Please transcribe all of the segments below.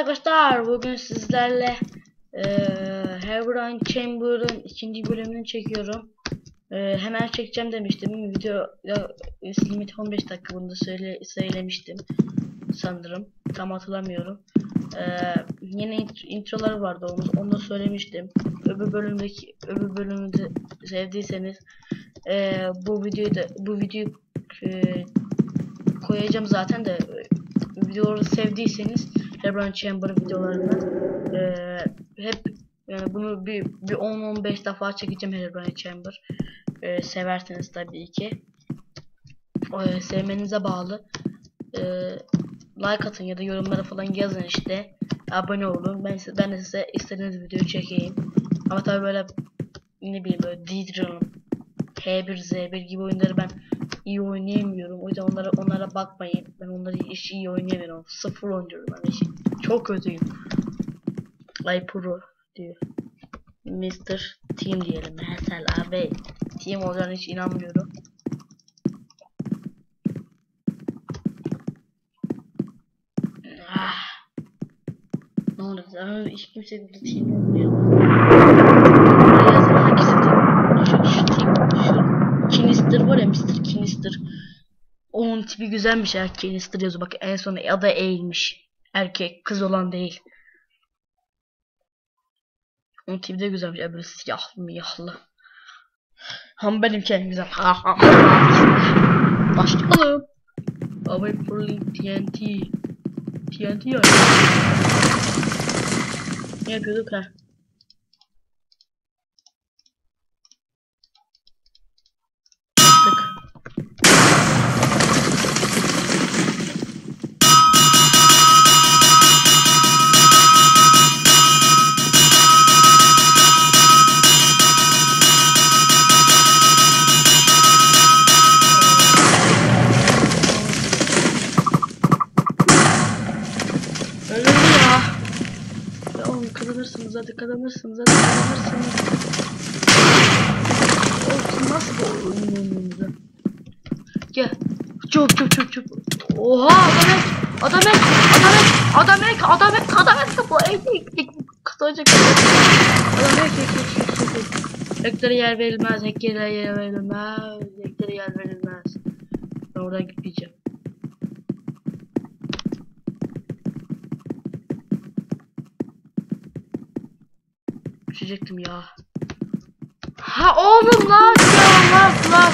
arkadaşlar bugün sizlerle eee Herobrine Chamber'ın ikinci bölümünü çekiyorum. Eee, hemen çekeceğim demiştim. Video limit 15 dakika bunu da söyle, söylemiştim sanırım. Tam hatırlamıyorum. Eee yeni int- introları vardı onu, onu söylemiştim. Öbür bölümdeki öbür bölümü de sevdiyseniz eee, bu videoyu da bu videoyu eee, koyacağım zaten de e, videoları sevdiyseniz LeBron Chamber videolarını eee, hep yani bunu bir bir 10-15 defa çekeceğim LeBron Chamber. Eee, severseniz tabii ki. Eee, sevmenize bağlı. Eee, like atın ya da yorumlara falan yazın işte. Abone olun. Ben size, ben de size istediğiniz videoyu çekeyim. Ama tabii böyle ne bileyim böyle Deedrill'ım H1 Z1 gibi oyunları ben iyi oynayamıyorum. O yüzden onlara onlara bakmayın. Ben onları hiç iyi oynayamıyorum. Sıfır oynuyorum ben hiç. Çok kötüyüm. Ay pro diyor. Mr. Team diyelim. Mesela abi. Team olacağına hiç inanmıyorum. Ah. Ne oldu? Hiç kimse burada team olmuyor. Buraya yazın hangisi team? Şu, şu team. Şu Kinister var ya Mr. Kinister. Onun tipi güzelmiş ya Kinister yazıyor. Bak en son adı eğilmiş. Erkek kız olan değil. Onun tipi de güzelmiş. Ya böyle siyahlı miyahlı. Ham benim kendim güzel. Ha ha. Başlayalım. Away for TNT. TNT ya. Ne yapıyorduk ha? Oğlum kazanırsınız hadi kazanırsınız hadi kazanırsınız. Olsun nasıl bu oyun oynuyorsunuz ya? Gel. Çok çok çok çok. Oha adam ek. Adam ek. Adam ek. Adam ek. Adam ek. Bu ek ek ek. Kıtacak. Adam ek ek ek ek ek. ek. Eklere yer verilmez. Eklere yer verilmez. Eklere yer verilmez. Ben oradan gitmeyeceğim. Düşecektim ya. Ha oğlum lan ya lan lan.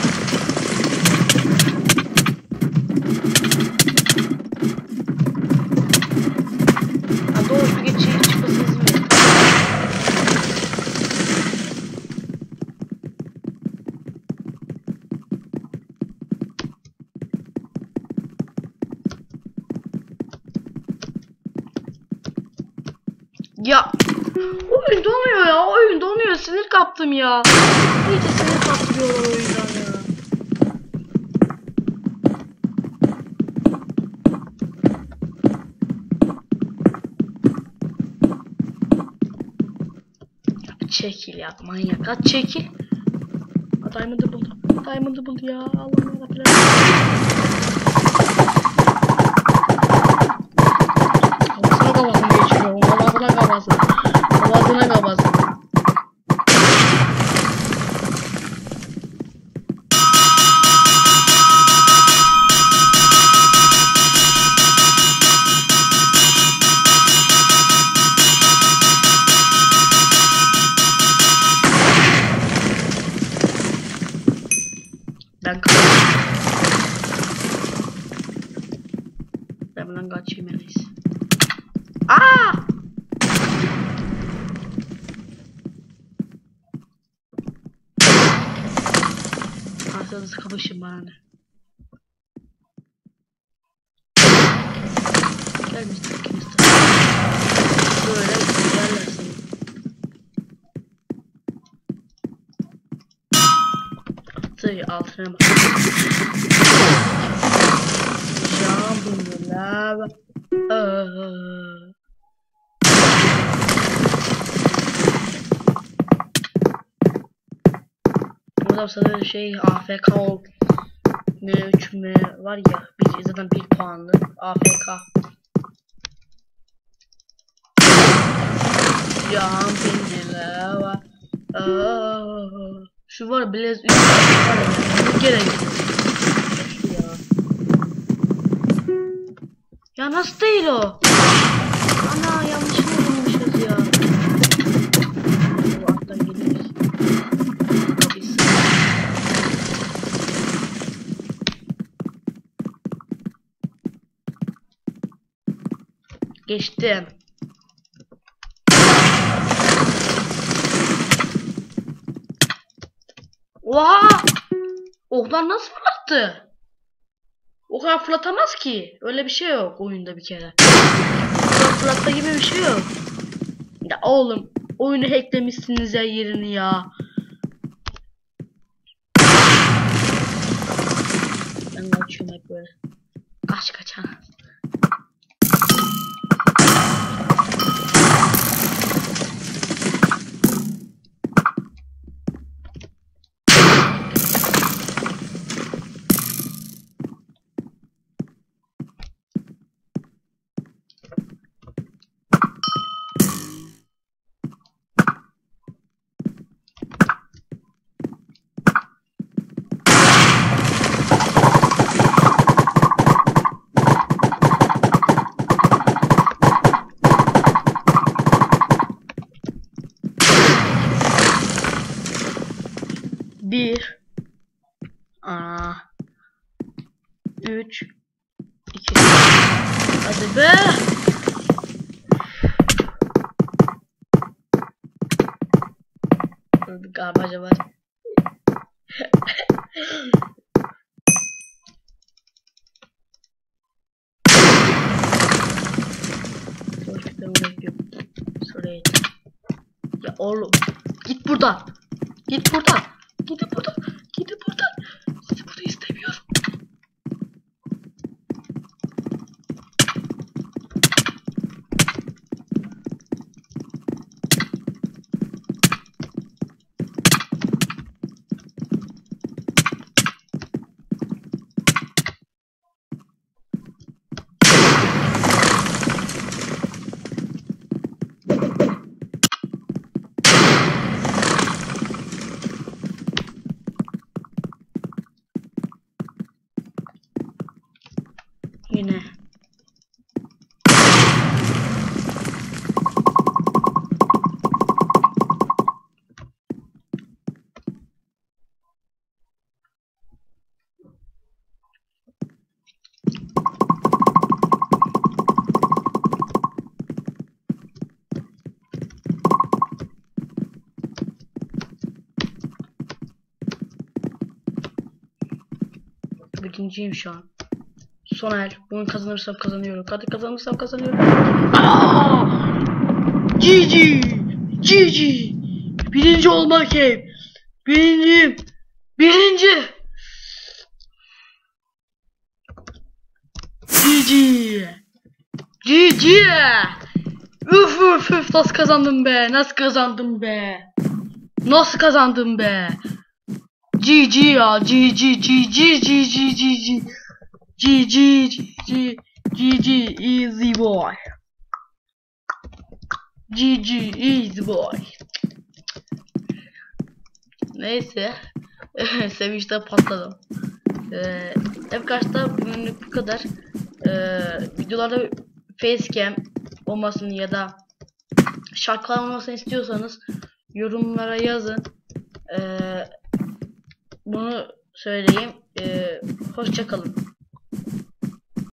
Kaptım ya. İyice sinir kaptırıyorlar oyundan ya. Çekil ya manyak at çekil. Ha, Diamond'ı buldu. Diamond'ı buldu ya. Allah'ım yarabbim. Kafasına kafasına geçiriyor. Kafasına kafasına. Kafasına kafasına. İyisi. Aa! Arsanız kapışın bana ne? Gel Mr. Kingston. Böyle güzellersin. Atı altına bak. Jumping lava. Aa. Burada sana şey AFK ol. Ne 3 mü var ya bir, zaten bir puanlı AFK. Pencereler var. Aa, Şu var Blaze 3 var ya. Bu gerek. Şu ya. Ya nasıl değil o? Ana yanlışını bulmuşuz ya. Bu alttan geliyoruz. Biz- Geçtim. Oha! Oklar nasıl fırlattı? O kadar haflatamaz ki. Öyle bir şey yok oyunda bir kere. Haflatta gibi bir şey yok. Ya oğlum oyunu hacklemişsiniz ya yerini ya. Ben kaçıyorum hep böyle. Kaç kaçan. 1 Aa 3 2 Hadi be. Galiba acaba. Ya oğlum git buradan. Git buradan. Gidin buradan. Gidin buradan. Birinciyim şu an. Son el. Bunu kazanırsam kazanıyorum. Hadi kazanırsam kazanıyorum. GG! GG! Birinci olmak hep. Birinciyim. Birinci. GG! GG! Üf üf üf nasıl kazandım be? Nasıl kazandım be? Nasıl kazandım be? GG ya GG GG GG GG GG GG GG easy boy. GG easy boy. Neyse. Sevinçten patladım. Ee, F-Kaç'ta bugünlük bu kadar. Ee, Videolarda facecam olmasını ya da şarkılar olmasını istiyorsanız yorumlara yazın. Ee, bunu söyleyeyim. Ee, hoşça kalın.